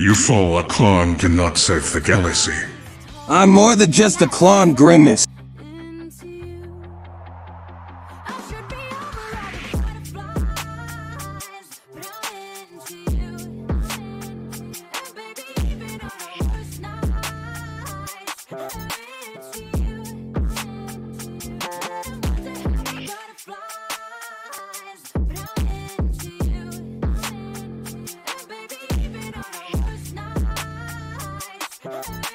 You fool, a clone cannot save the galaxy. I'm more than just a clone, Grimace. Bye.